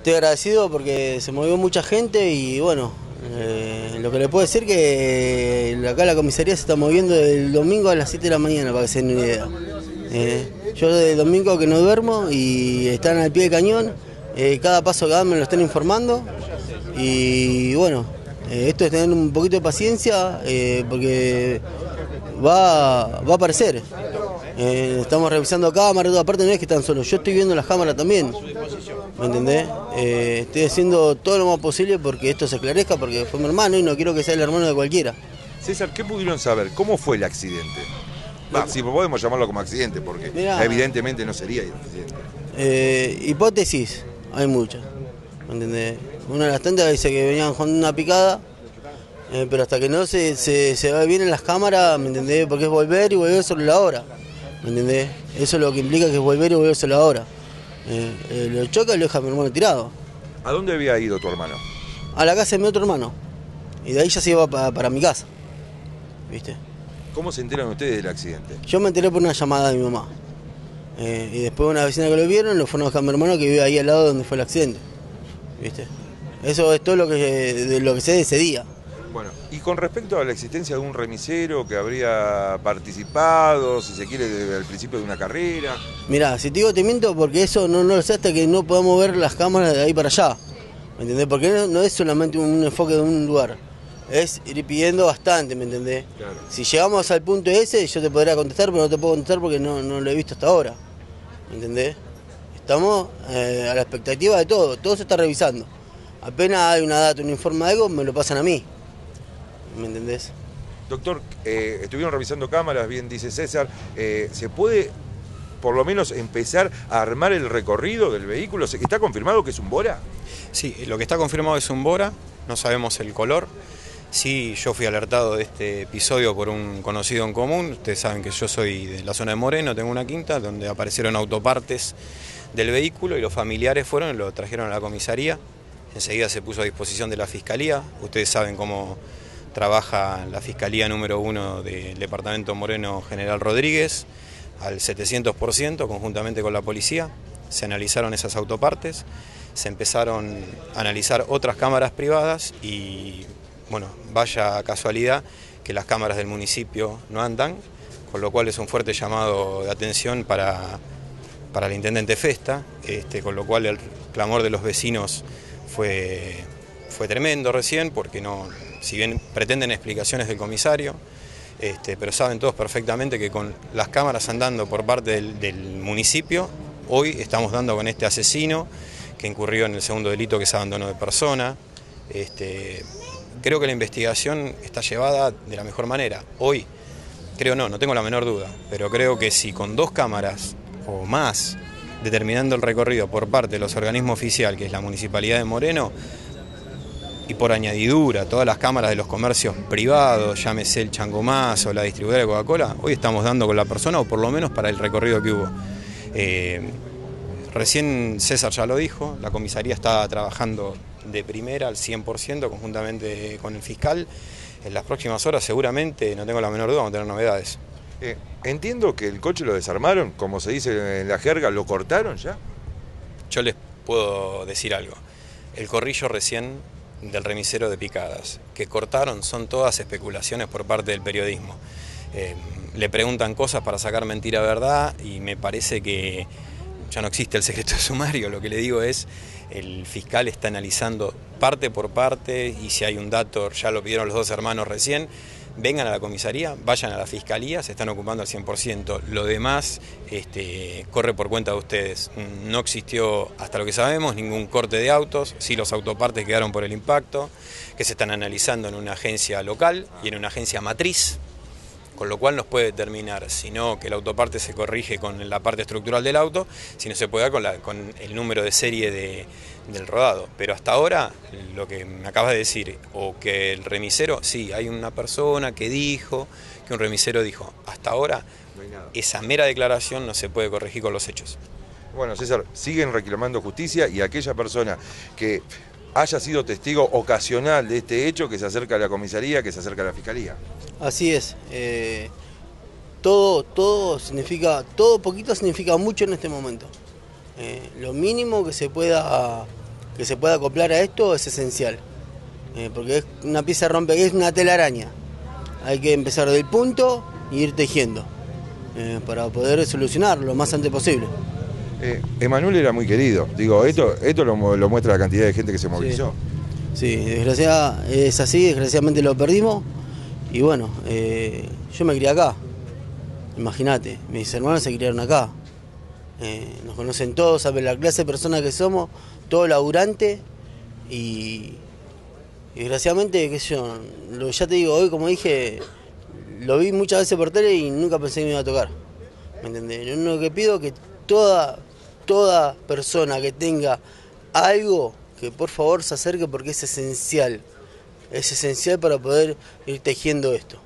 Estoy agradecido porque se movió mucha gente y bueno, eh, lo que le puedo decir que acá la comisaría se está moviendo el domingo a las 7 de la mañana para que se den una idea. Eh, yo desde el domingo que no duermo y están al pie del cañón, eh, cada paso que dan me lo están informando y bueno, esto es tener un poquito de paciencia porque va, va a aparecer. estamos revisando cámaras, aparte no es que están solos, yo estoy viendo las cámaras también. ¿Me entendés? Eh, estoy haciendo todo lo más posible porque esto se esclarezca, porque fue mi hermano y no quiero que sea el hermano de cualquiera. César, ¿qué pudieron saber? ¿Cómo fue el accidente? si podemos llamarlo como accidente, porque evidentemente no sería accidente. Eh, hipótesis, hay muchas. ¿Me entendés? Una de las tantas dice que venían con una picada, eh, pero hasta que no se, se, se ve bien en las cámaras, ¿me entendés? Porque es volver y volver sobre la hora. ¿Me entendés? Eso es lo que implica que es volver y volver sobre la hora. Eh, eh, lo choca y lo deja a mi hermano tirado. ¿A dónde había ido tu hermano? A la casa de mi otro hermano. Y de ahí ya se iba para, mi casa. ¿Viste? ¿Cómo se enteran ustedes del accidente? Yo me enteré por una llamada de mi mamá. Eh, y después una vecina que lo vieron lo fueron a dejar a mi hermano que vive ahí al lado donde fue el accidente. ¿Viste? Eso es todo lo que, de lo que sé de ese día. Bueno, y con respecto a la existencia de un remisero que habría participado, si se quiere, desde el principio de una carrera. Mirá, si te digo te miento porque eso no, no lo sé hasta que no podamos ver las cámaras de ahí para allá. ¿Me entendés? Porque no, es solamente un enfoque de un lugar. Es ir pidiendo bastante, ¿me entendés? Si llegamos al punto ese, yo te podría contestar, pero no te puedo contestar porque no, no lo he visto hasta ahora. ¿Me entendés? Estamos eh, a la expectativa de todo, todo se está revisando. Apenas hay una data, un informe de algo, me lo pasan a mí. ¿Me entendés? Doctor, eh, estuvieron revisando cámaras, bien dice César, eh, ¿se puede por lo menos empezar a armar el recorrido del vehículo? ¿Está confirmado que es un Bora? Sí, lo que está confirmado es un Bora, no sabemos el color. Sí, yo fui alertado de este episodio por un conocido en común. Ustedes saben que yo soy de la zona de Moreno, tengo una quinta donde aparecieron autopartes del vehículo y los familiares fueron y lo trajeron a la comisaría. Enseguida se puso a disposición de la fiscalía. Ustedes saben cómo trabaja la Fiscalía número uno del Departamento Moreno General Rodríguez al 700% conjuntamente con la policía. Se analizaron esas autopartes, se empezaron a analizar otras cámaras privadas y, bueno, vaya casualidad que las cámaras del municipio no andan, con lo cual es un fuerte llamado de atención para, para el intendente Festa, este, con lo cual el clamor de los vecinos fue, fue tremendo recién porque no, si bien pretenden explicaciones del comisario, este, pero saben todos perfectamente que con las cámaras andando por parte del, municipio, hoy estamos dando con este asesino que incurrió en el segundo delito que es abandono de persona. Este, creo que la investigación está llevada de la mejor manera. Hoy, creo no, no tengo la menor duda, pero creo que si con dos cámaras o más determinando el recorrido por parte de los organismos oficiales, que es la Municipalidad de Moreno, y por añadidura todas las cámaras de los comercios privados, llámese el Changomás o la distribuidora de Coca-Cola, hoy estamos dando con la persona o por lo menos para el recorrido que hubo. Eh, recién César ya lo dijo, la comisaría está trabajando de primera al 100% conjuntamente con el fiscal. En las próximas horas seguramente, no tengo la menor duda, vamos a tener novedades. Eh, entiendo que el coche lo desarmaron, como se dice en la jerga, ¿lo cortaron ya? Yo les puedo decir algo. El corrillo recién del remisero de picadas. Que cortaron son todas especulaciones por parte del periodismo. Eh, le preguntan cosas para sacar mentira verdad y me parece que ya no existe el secreto sumario. Lo que le digo es, el fiscal está analizando parte por parte y si hay un dato, ya lo pidieron los dos hermanos recién, vengan a la comisaría, vayan a la fiscalía, se están ocupando al 100%. Lo demás este, corre por cuenta de ustedes. No existió, hasta lo que sabemos, ningún corte de autos, sí los autopartes quedaron por el impacto, que se están analizando en una agencia local y en una agencia matriz, con lo cual nos puede determinar si no que el autoparte se corrige con la parte estructural del auto, si no se puede dar con, con el número de serie de, del rodado. Pero hasta ahora, lo que me acabas de decir, o que el remisero, sí, hay una persona que dijo, que un remisero dijo, hasta ahora esa mera declaración no se puede corregir con los hechos. Bueno, César, siguen reclamando justicia y aquella persona que haya sido testigo ocasional de este hecho que se acerca a la comisaría, que se acerca a la fiscalía. Así es. Eh, todo, todo significa, todo poquito significa mucho en este momento. Eh, lo mínimo que se pueda que se pueda acoplar a esto es esencial. Eh, porque es una pieza rompe, es una telaraña. Hay que empezar del punto y ir tejiendo para poder solucionar lo más antes posible. Eh, Emanuel era muy querido. Digo, esto, esto lo, lo muestra la cantidad de gente que se movilizó. Sí, desgraciadamente es así, desgraciadamente lo perdimos. Y bueno, eh, yo me crié acá. Imagínate, mis hermanos se criaron acá. Eh, nos conocen todos, saben la clase de personas que somos, todo laburante. Y, y desgraciadamente, qué sé yo, lo, ya te digo, hoy como dije, lo vi muchas veces por tele y nunca pensé que me iba a tocar. ¿Me entendés? Lo único que pido es que toda, toda persona que tenga algo, que por favor se acerque porque es esencial. Es esencial para poder ir tejiendo esto.